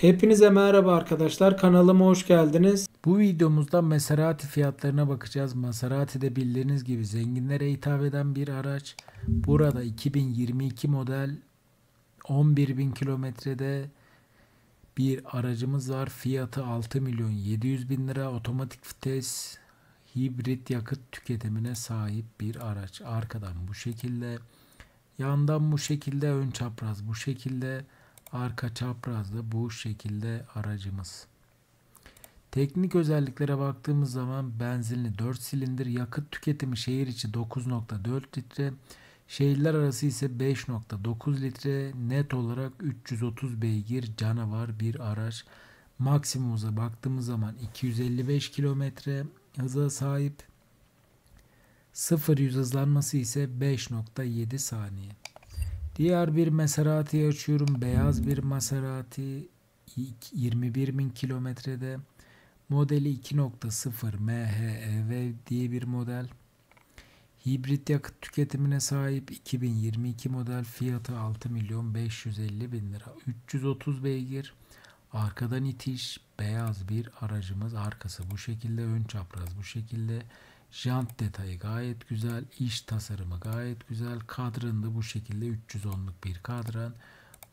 Hepinize merhaba arkadaşlar. Kanalıma hoş geldiniz. Bu videomuzda Maserati fiyatlarına bakacağız. Maserati de bildiğiniz gibi zenginlere hitap eden bir araç. Burada 2022 model 11.000 kilometrede bir aracımız var. Fiyatı 6 milyon 700 bin lira. Otomatik vites hibrit yakıt tüketimine sahip bir araç. Arkadan bu şekilde, yandan bu şekilde, ön çapraz bu şekilde, arka çaprazda bu şekilde aracımız. Teknik özelliklere baktığımız zaman benzinli 4 silindir, yakıt tüketimi şehir içi 9.4 litre, şehirler arası ise 5.9 litre, net olarak 330 beygir canavar bir araç. Maksimumuza baktığımız zaman 255 kilometre hıza sahip. 0-100 hızlanması ise 5.7 saniye. Diğer bir Maserati açıyorum. Beyaz bir Maserati 21.000 kilometrede. Modeli 2.0 MHEV diye bir model. Hibrit yakıt tüketimine sahip 2022 model fiyatı 6 milyon 550 bin lira. 330 beygir. Arkadan itiş beyaz bir aracımız. Arkası bu şekilde ön çapraz bu şekilde. Jant detayı gayet güzel. iş tasarımı gayet güzel. Kadrında bu şekilde 310'luk bir kadran.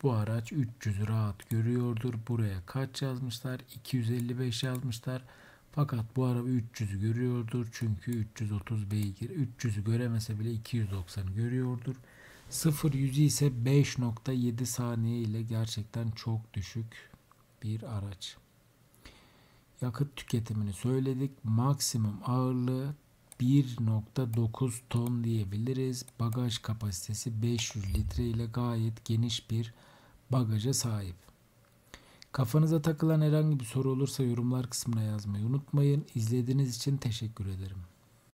Bu araç 300'ü rahat görüyordur. Buraya kaç yazmışlar? 255 yazmışlar. Fakat bu araba 300'ü görüyordur. Çünkü 330 beygir. 300'ü göremese bile 290 görüyordur. 0-100'ü ise 5.7 saniye ile gerçekten çok düşük bir araç. Yakıt tüketimini söyledik. Maksimum ağırlığı 1.9 ton diyebiliriz. Bagaj kapasitesi 500 litre ile gayet geniş bir bagaja sahip. Kafanıza takılan herhangi bir soru olursa yorumlar kısmına yazmayı unutmayın. İzlediğiniz için teşekkür ederim.